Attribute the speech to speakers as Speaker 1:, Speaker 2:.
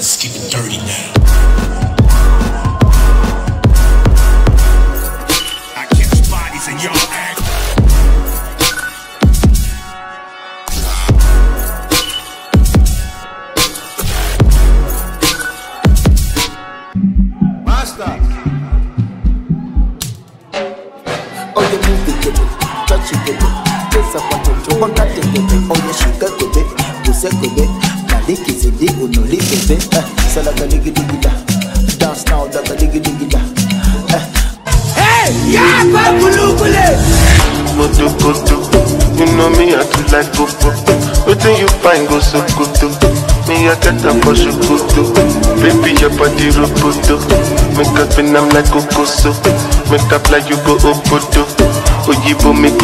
Speaker 1: Let's get dirty now. I catch bodies and y'all act.
Speaker 2: Oh, you move the kibbit, touch the kibbit, kiss up on the show, on that the kibbit, you shoot the kibbit, you say kibbit. Maliki, zidi, unoli, baby. Eh, salaga, ligi, ligi, da. Dance now, daga, ligi, ligi, da. Eh,
Speaker 3: Motokoto, you know me, I do like Coco. Waiting you find go so good Me, I get up for Shokoto. Baby, your body roboto. Make up and I'm like Coco so. Make up like you go Obodo. Oyibo make